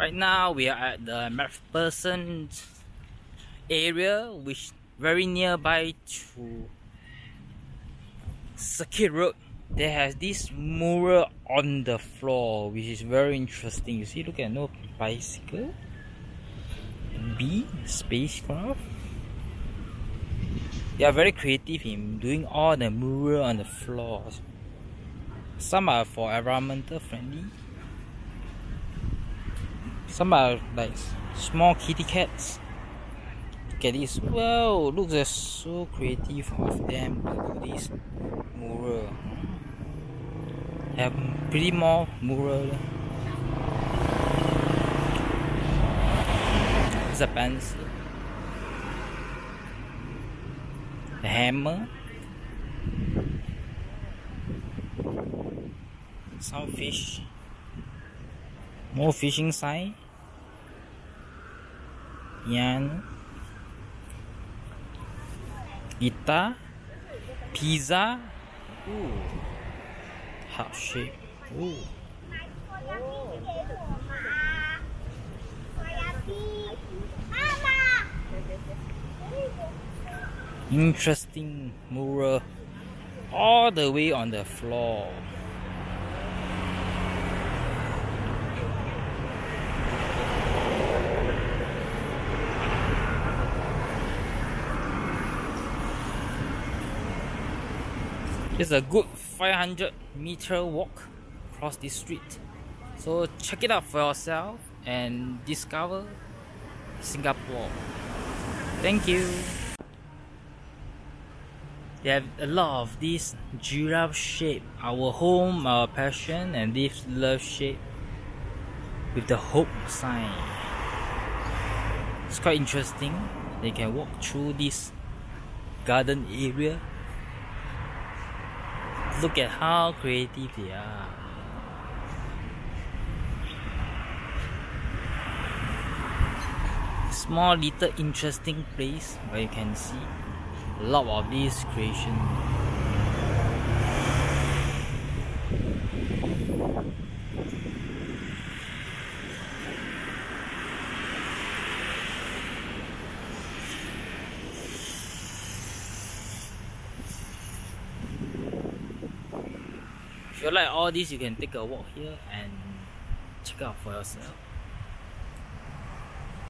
Right now we are at the MacPherson area which very nearby to Circuit Road. There has this mural on the floor which is very interesting. You see look at no bicycle. B spacecraft. They are very creative in doing all the mural on the floors. Some are for environmental friendly some are like small kitty cats. Look at this. Wow, looks like so creative of them to do this mural. Have pretty more mural. A pencil. A hammer. Some fish. More fishing sign. Yan. Ita. Pizza. Ooh. Heart shape. Ooh. Interesting mural all the way on the floor. It's a good 500 meter walk across this street. So check it out for yourself and discover Singapore. Thank you. They have a lot of this giraffe shape, our home, our passion, and this love shape with the hope sign. It's quite interesting. They can walk through this garden area Look at how creative they are. Small little interesting place where you can see a lot of these creation. If you like all this, you can take a walk here and check out for yourself.